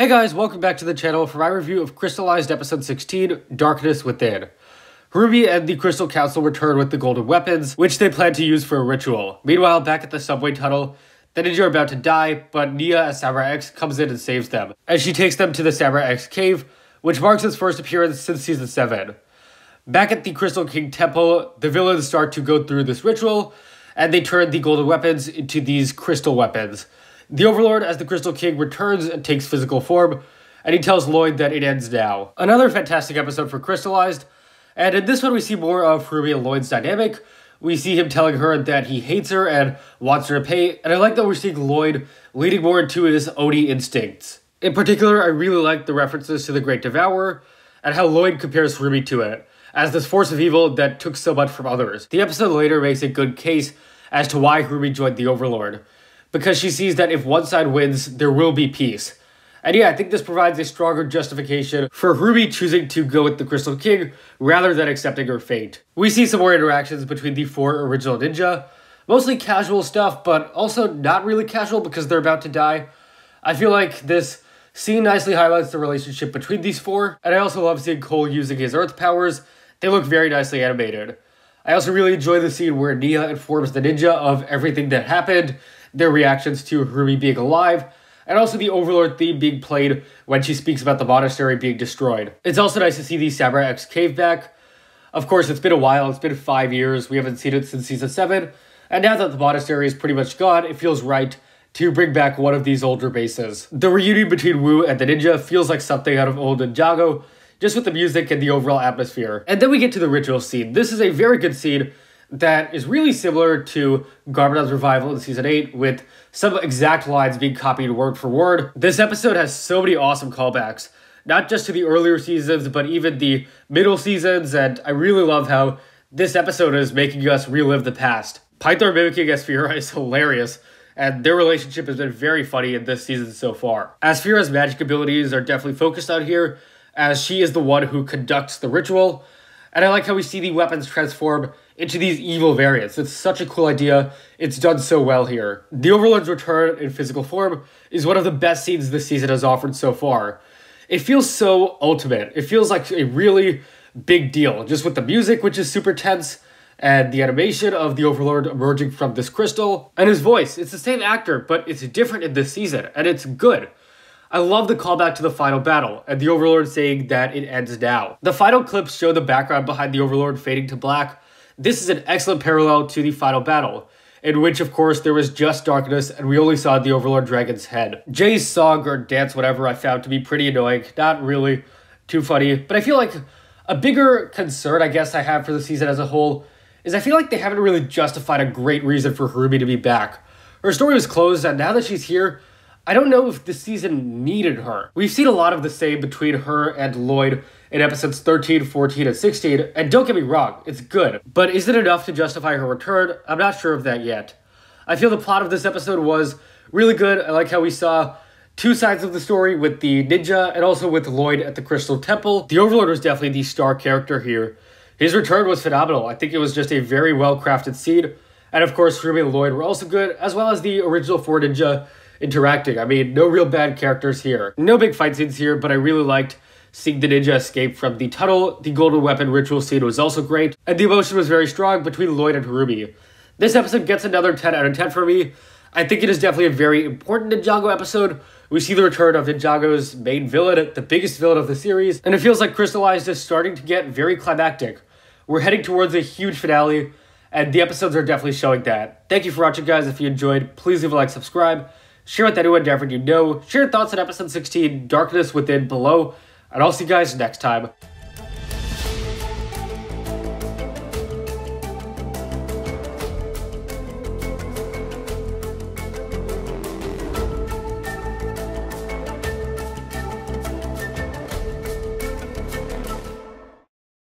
Hey guys, welcome back to the channel for my review of Crystalized Episode 16, Darkness Within. Harumi and the Crystal Council return with the golden weapons, which they plan to use for a ritual. Meanwhile, back at the subway tunnel, the ninja are about to die, but Nya as Samurai X comes in and saves them, as she takes them to the Samurai X cave, which marks its first appearance since Season 7. Back at the Crystal King Temple, the villains start to go through this ritual, and they turn the golden weapons into these crystal weapons. The Overlord, as the Crystal King, returns and takes physical form, and he tells Lloyd that it ends now. Another fantastic episode for Crystalized, and in this one we see more of Harumi and Lloyd's dynamic. We see him telling her that he hates her and wants her to pay, and I like that we're seeing Lloyd leading more into his Oni instincts. In particular, I really like the references to the Great Devourer, and how Lloyd compares Harumi to it, as this force of evil that took so much from others. The episode later makes a good case as to why Harumi joined the Overlord because she sees that if one side wins, there will be peace. And yeah, I think this provides a stronger justification for Harumi choosing to go with the Crystal King rather than accepting her fate. We see some more interactions between the four original ninja, mostly casual stuff, but also not really casual because they're about to die. I feel like this scene nicely highlights the relationship between these four, and I also love seeing Cole using his earth powers. They look very nicely animated. I also really enjoy the scene where Nya informs the ninja of everything that happened their reactions to Harumi being alive, and also the Overlord theme being played when she speaks about the monastery being destroyed. It's also nice to see the Samurai X cave back. Of course, it's been a while, it's been five years, we haven't seen it since season 7, and now that the monastery is pretty much gone, it feels right to bring back one of these older bases. The reunion between Wu and the ninja feels like something out of old Ninjago, just with the music and the overall atmosphere. And then we get to the ritual scene. This is a very good scene that is really similar to Garmadon's revival in season 8 with some exact lines being copied word for word. This episode has so many awesome callbacks, not just to the earlier seasons, but even the middle seasons, and I really love how this episode is making us relive the past. Pythor mimicking Aspheera is hilarious, and their relationship has been very funny in this season so far. Aspheera's magic abilities are definitely focused on here, as she is the one who conducts the ritual, and I like how we see the weapons transform into these evil variants. It's such a cool idea. It's done so well here. The Overlord's return in physical form is one of the best scenes this season has offered so far. It feels so ultimate. It feels like a really big deal, just with the music, which is super tense, and the animation of the Overlord emerging from this crystal, and his voice. It's the same actor, but it's different in this season, and it's good. I love the callback to the final battle, and the Overlord saying that it ends now. The final clips show the background behind the Overlord fading to black. This is an excellent parallel to the final battle, in which, of course, there was just darkness and we only saw the Overlord Dragon's head. Jay's song or dance, whatever, I found to be pretty annoying. Not really too funny, but I feel like a bigger concern, I guess, I have for the season as a whole is I feel like they haven't really justified a great reason for Harumi to be back. Her story was closed, and now that she's here, I don't know if the season needed her. We've seen a lot of the same between her and Lloyd in episodes 13, 14, and 16, and don't get me wrong, it's good. But is it enough to justify her return? I'm not sure of that yet. I feel the plot of this episode was really good. I like how we saw two sides of the story with the ninja and also with Lloyd at the Crystal Temple. The Overlord was definitely the star character here. His return was phenomenal. I think it was just a very well crafted scene. And of course, Harumi and Lloyd were also good, as well as the original four ninja interacting. I mean, no real bad characters here. No big fight scenes here, but I really liked seeing the ninja escape from the tunnel. The golden weapon ritual scene was also great, and the emotion was very strong between Lloyd and Harumi. This episode gets another 10 out of 10 for me. I think it is definitely a very important Ninjago episode. We see the return of Ninjago's main villain, the biggest villain of the series, and it feels like Crystalized is starting to get very climactic. We're heading towards a huge finale, and the episodes are definitely showing that. Thank you for watching, guys. If you enjoyed, please leave a like, subscribe. Share with anyone Devin you know. Share your thoughts on episode 16, Darkness Within, below. And I'll see you guys next time.